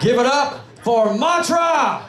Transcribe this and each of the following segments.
Give it up for Mantra!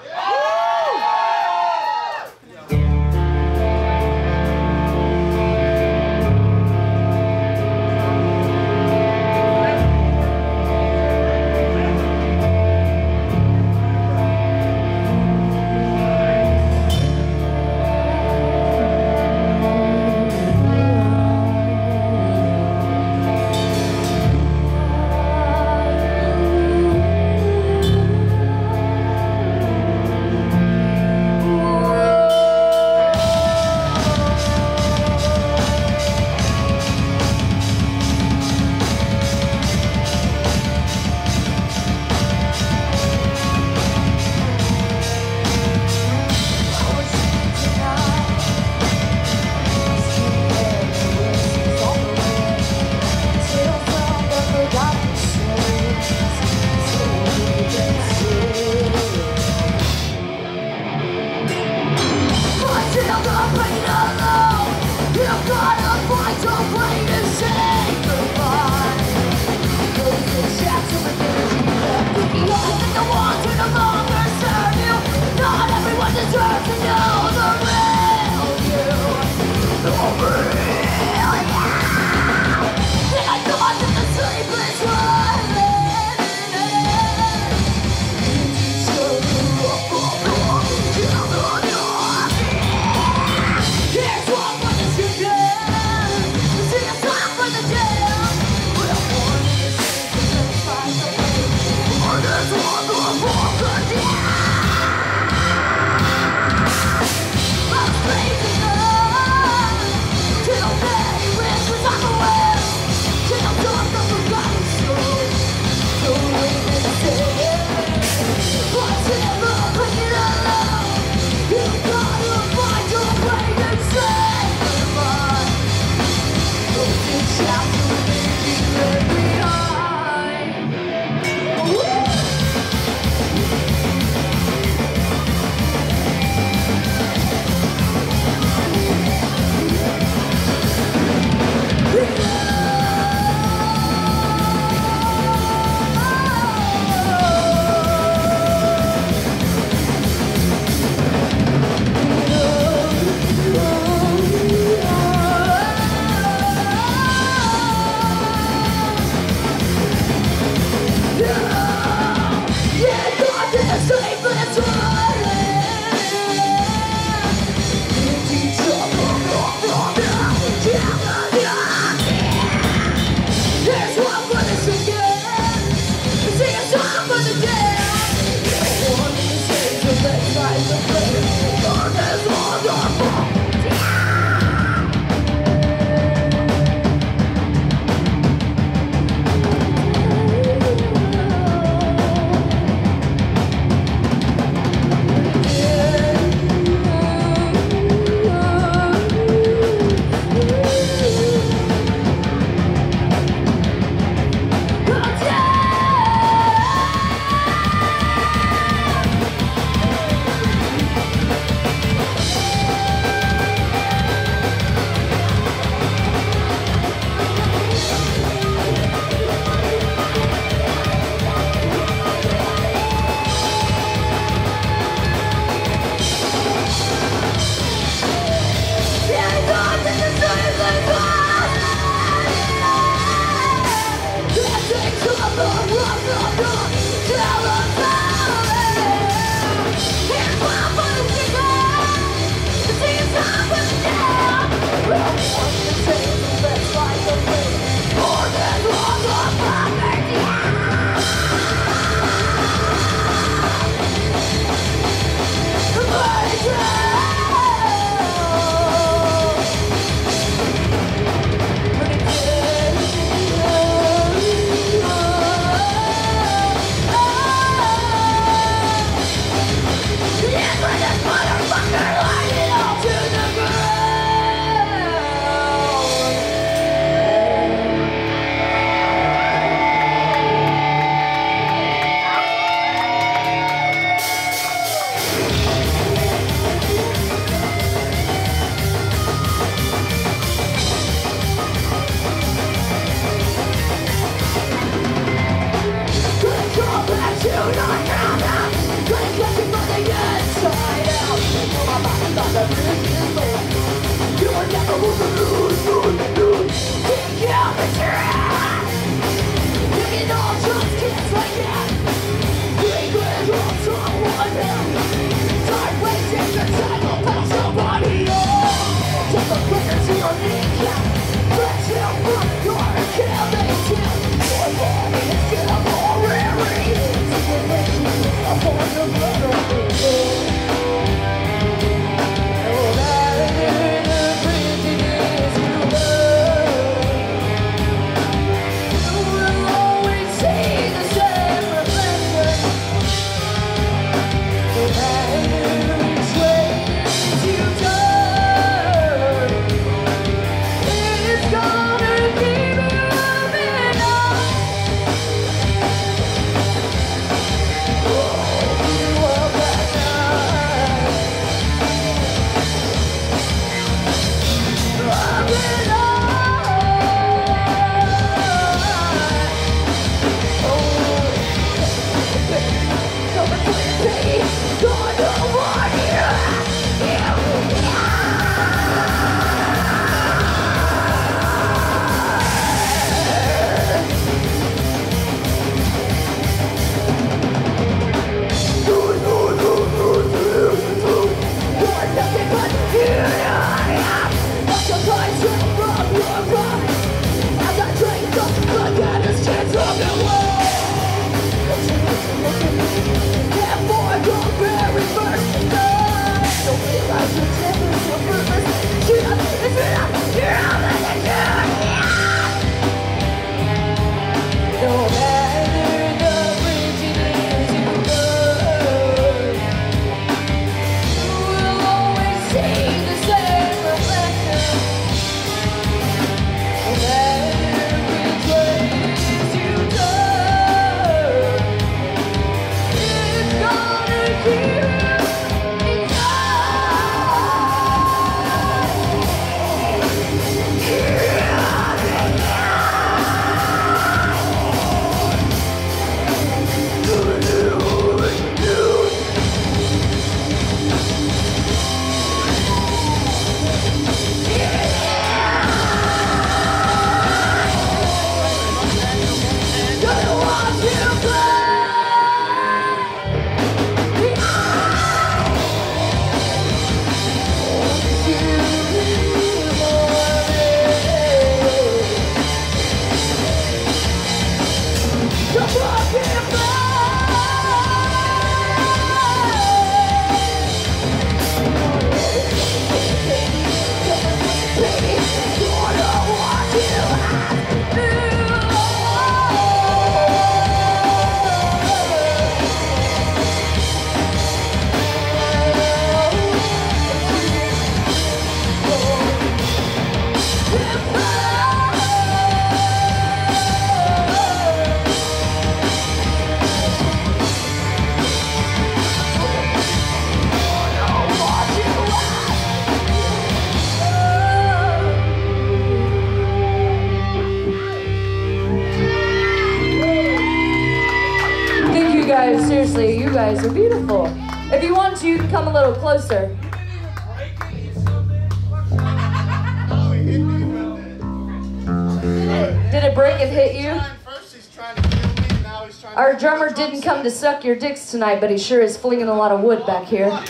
your dicks tonight, but he sure is flinging a lot of wood back here.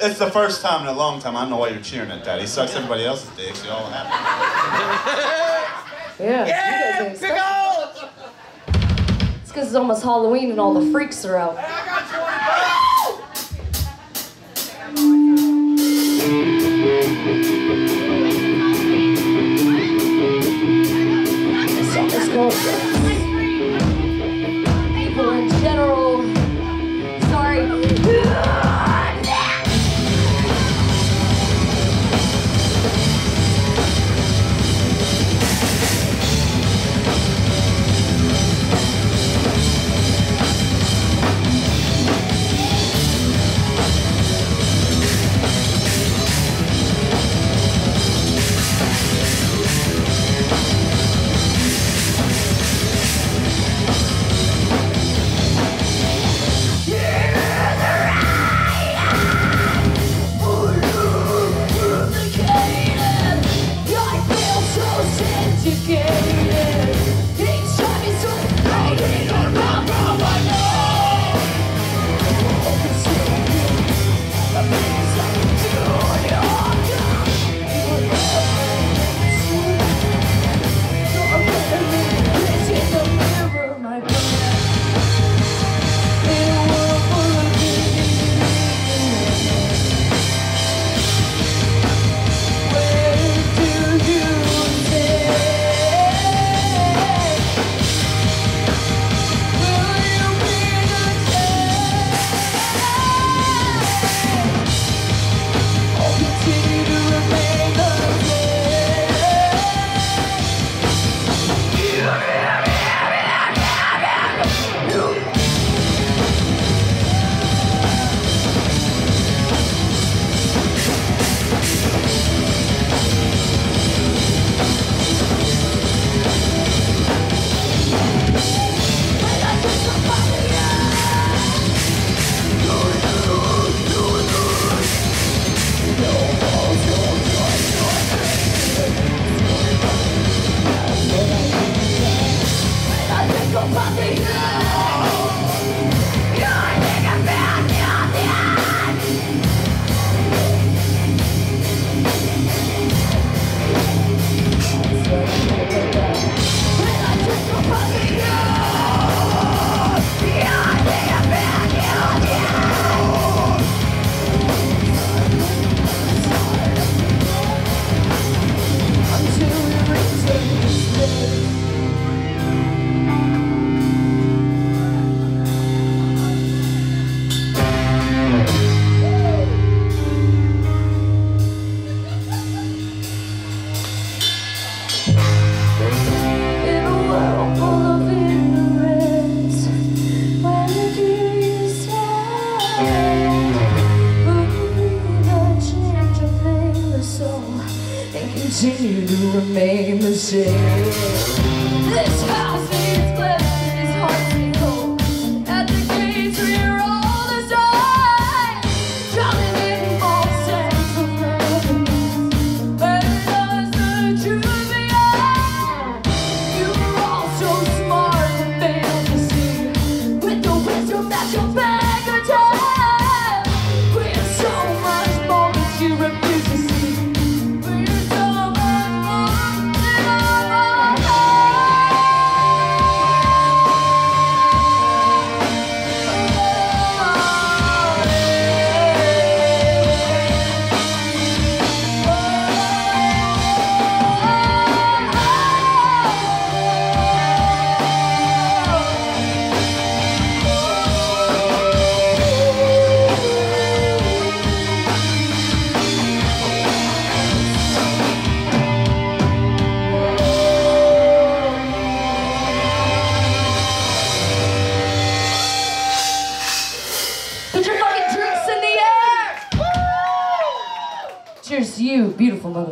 It's the first time in a long time. I don't know why you're cheering at that. He sucks everybody else's dicks. You all yeah. Yeah, big old. It's because it's almost Halloween and all the freaks are out. Hey, Let's.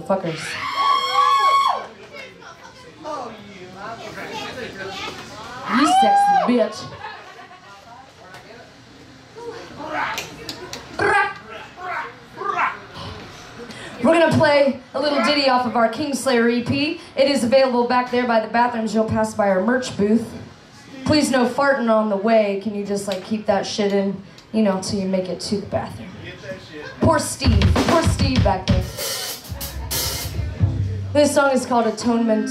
motherfuckers. You sexy bitch. We're gonna play a little ditty off of our Kingslayer EP. It is available back there by the bathrooms. You'll pass by our merch booth. Please no farting on the way. Can you just like keep that shit in, you know, till you make it to the bathroom? Poor Steve. Poor Steve back there. This song is called Atonement.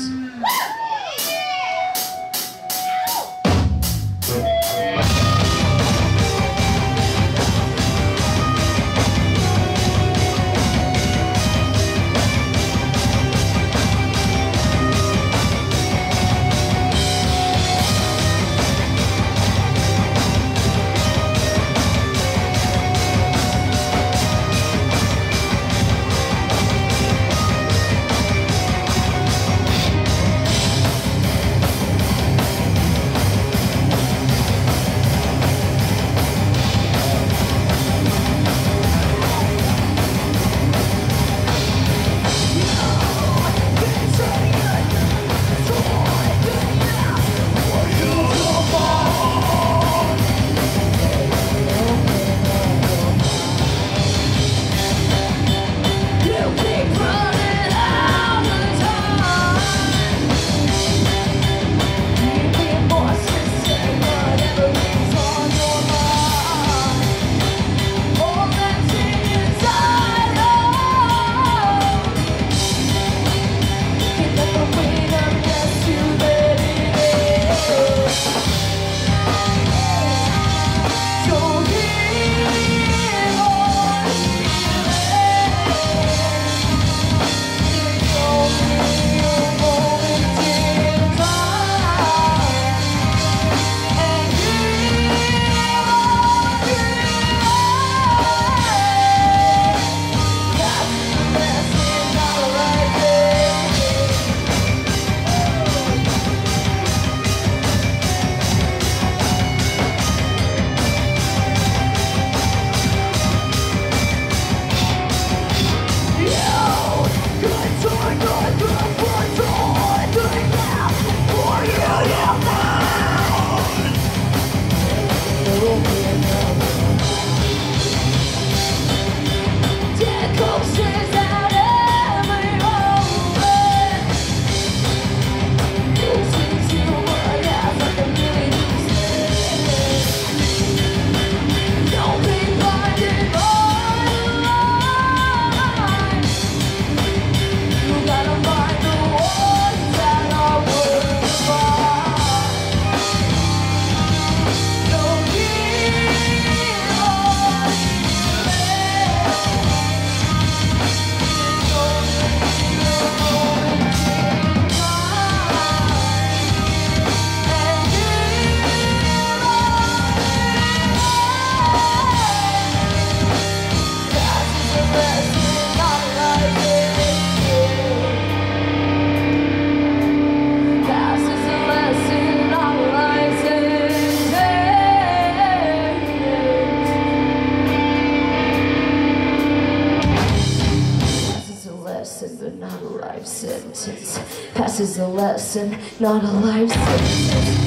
A lesson, not a life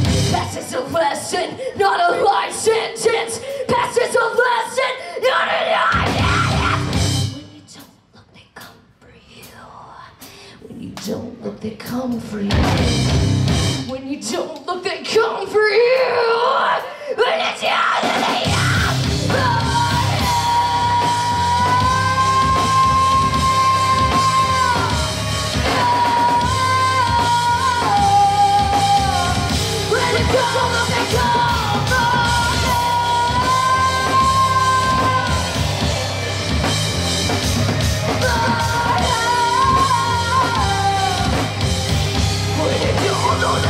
Don't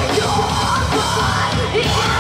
you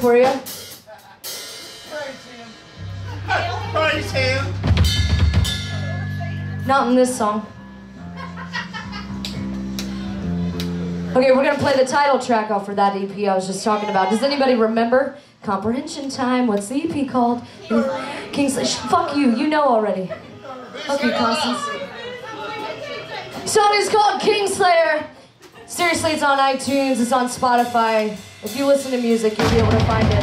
for you. Praise him. Praise him. Not in this song. Okay, we're gonna play the title track off for that EP I was just talking about. Does anybody remember? Comprehension time. What's the EP called? Kingsley. Fuck you. You know already. Fuck you, Constance. Song is called Kingslayer. Seriously, it's on iTunes. It's on Spotify. If you listen to music, you'll be able to find it.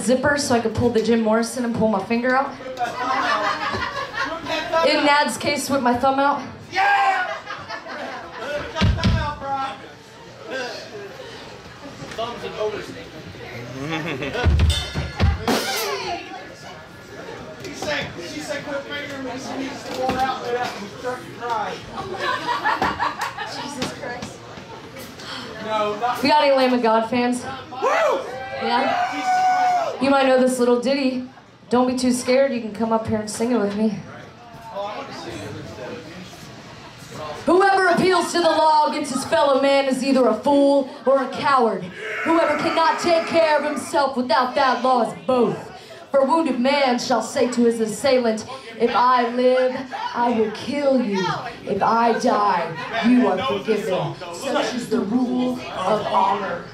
Zipper so I could pull the Jim Morrison and pull my finger out. In Nad's case, whip my thumb out. Yeah! thumbs and overstatement. She said, quit fingering me. She needs to walk out there and start to cry. Jesus Christ. No, not We got any Lamb of God fans? Yeah? You might know this little ditty. Don't be too scared. You can come up here and sing it with me. Whoever appeals to the law against his fellow man is either a fool or a coward. Whoever cannot take care of himself without that law is both. For wounded man shall say to his assailant, If I live, I will kill you. If I die, you are forgiven. Such is the rule of honor.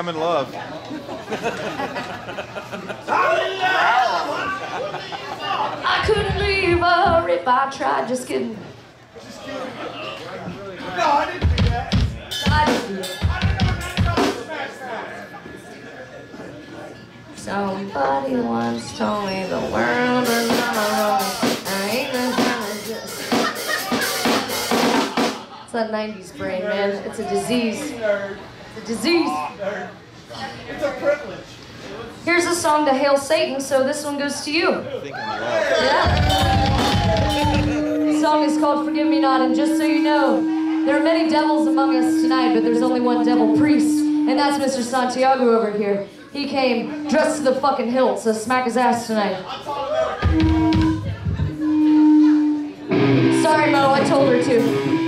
I'm in love. I couldn't leave her if I tried. Just kidding. Just kidding. No, I didn't do that. I didn't do. I didn't know that smash that. Somebody once told me the world is not a road. I ain't no time to just. It's that 90s brain, man. It's a disease. A disease. It's a privilege. Here's a song to hail Satan, so this one goes to you. I think I'm in love. Yeah. The song is called Forgive Me Not, and just so you know, there are many devils among us tonight, but there's only one devil priest, and that's Mr. Santiago over here. He came dressed to the fucking hilt, so smack his ass tonight. Sorry, Mo, I told her to.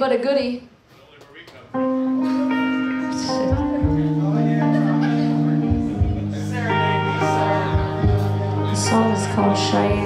but a goodie. This song is called Cheyenne.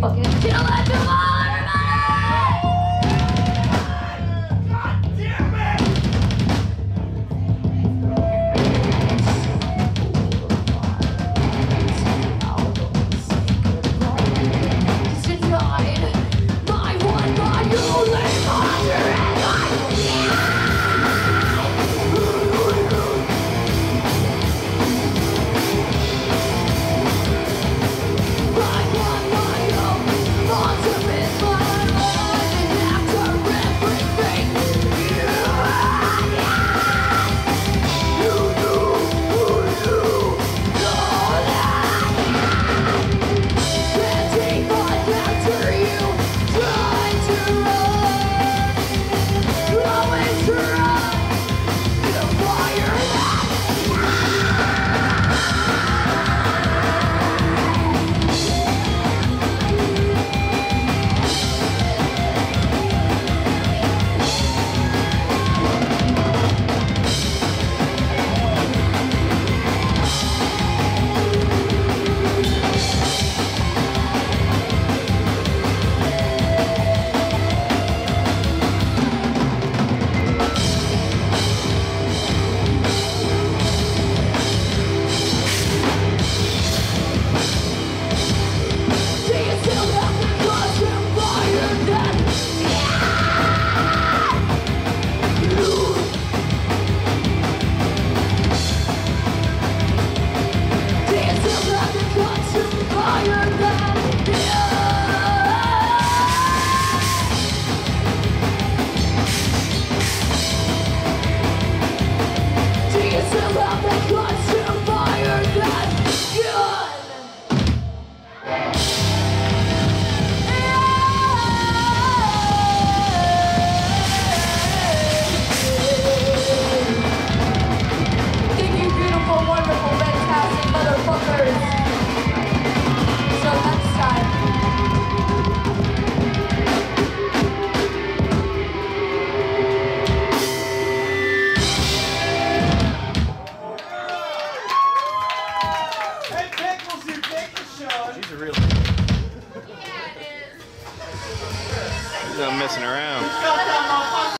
fucking. Get